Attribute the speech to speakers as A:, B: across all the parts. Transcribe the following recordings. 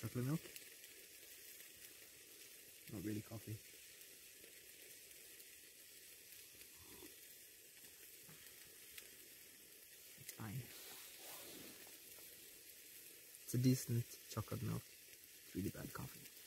A: chocolate milk. Not really coffee. It's fine. It's a decent chocolate milk. It's really bad coffee.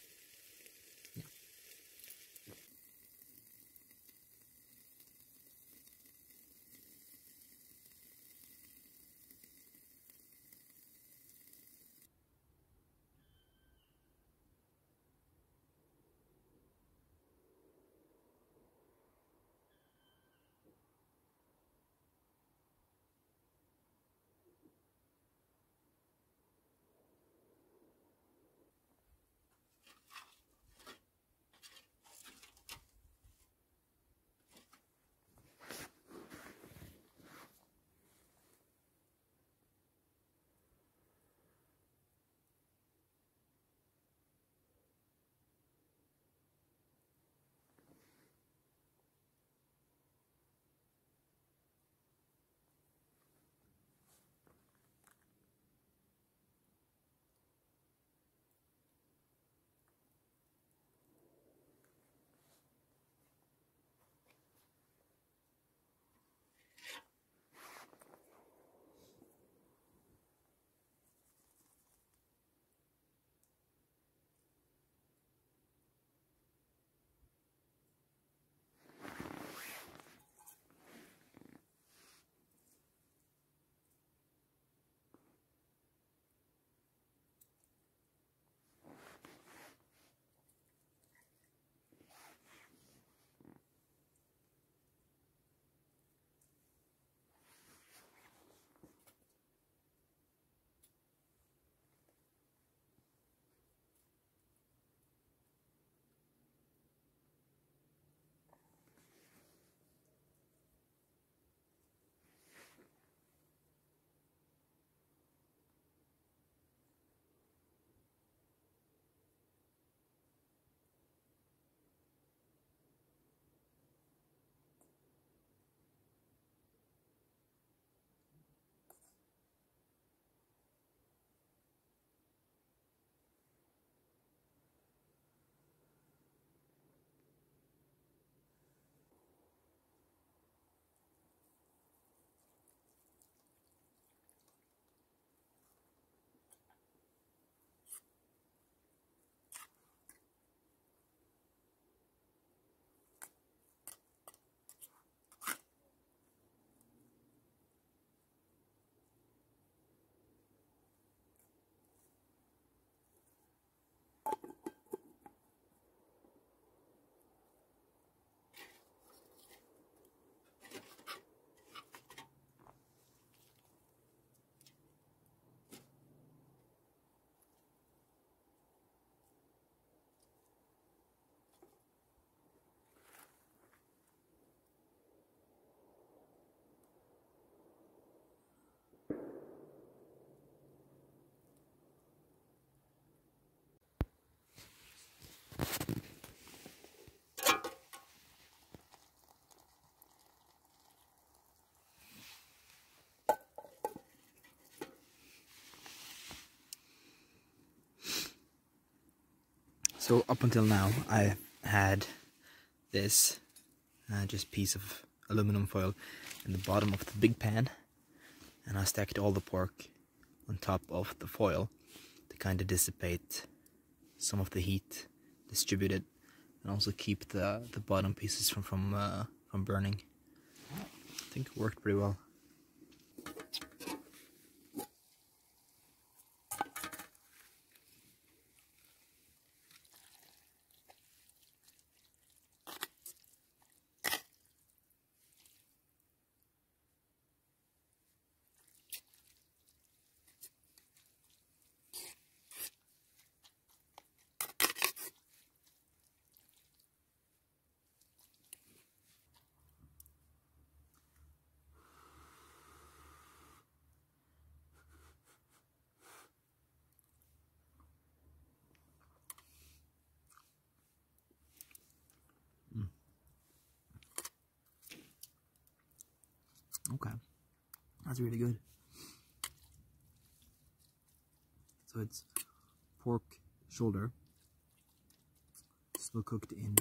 A: So up until now, I had this uh, just piece of aluminum foil in the bottom of the big pan, and I stacked all the pork on top of the foil to kind of dissipate some of the heat, distribute it, and also keep the the bottom pieces from from uh, from burning. I think it worked pretty well. Okay, that's really good. So it's pork shoulder, slow cooked in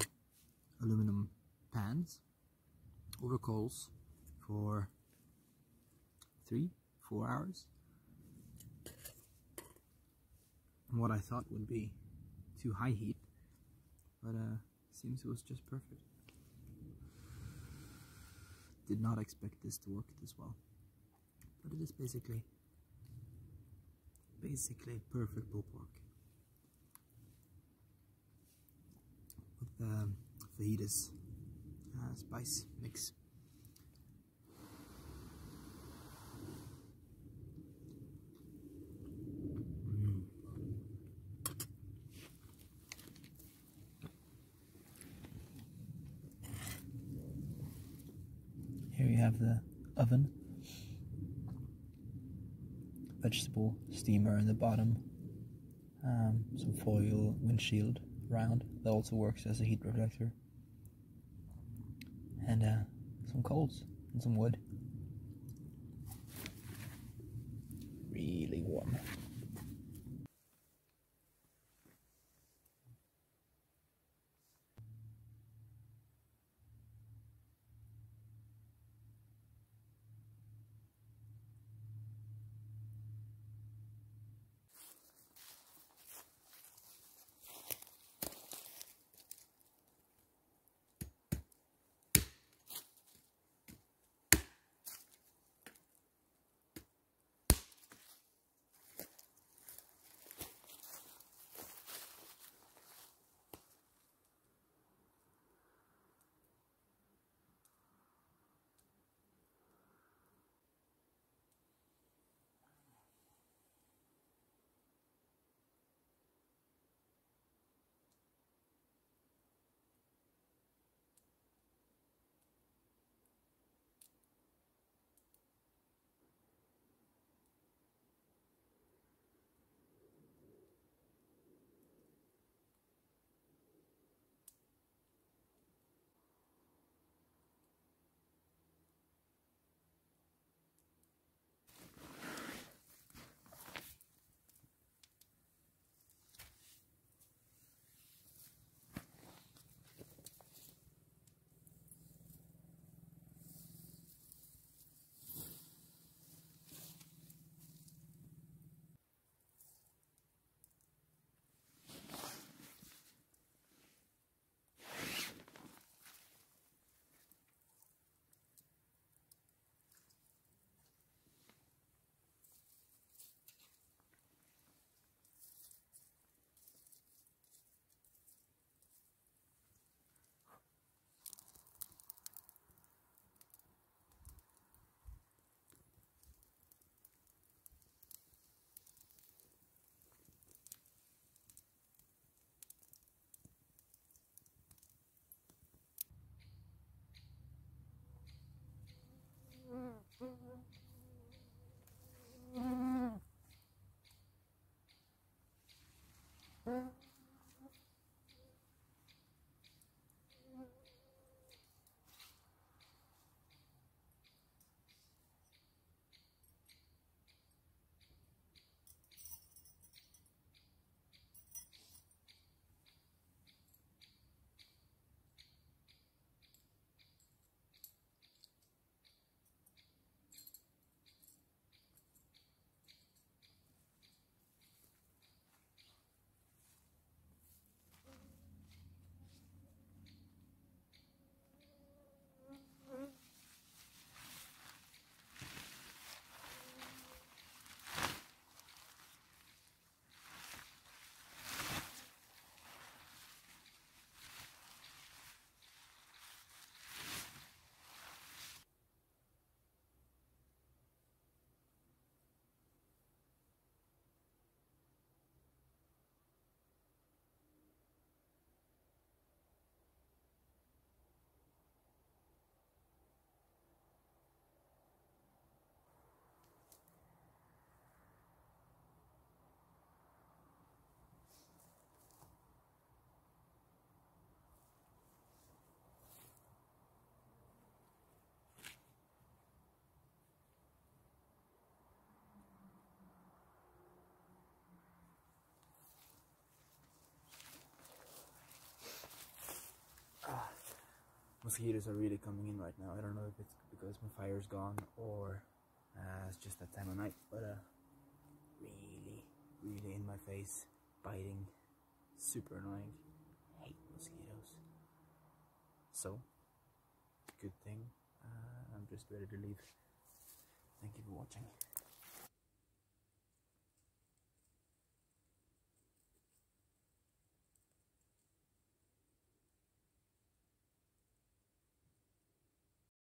A: aluminum pans over coals for three, four hours. And what I thought would be too high heat, but uh, seems it was just perfect. Did not expect this to work this well, but it is basically, basically perfect pulled with the um, fajitas uh, spice mix. The oven, vegetable steamer in the bottom, um, some foil windshield around that also works as a heat reflector. and uh, some coals and some wood. Really warm. Mm-hmm. Mosquitoes are really coming in right now. I don't know if it's because my fire's gone or uh, it's just that time of night, but uh, really, really in my face, biting, super annoying. Hate mosquitoes. So, good thing. Uh, I'm just ready to leave. Thank you for watching.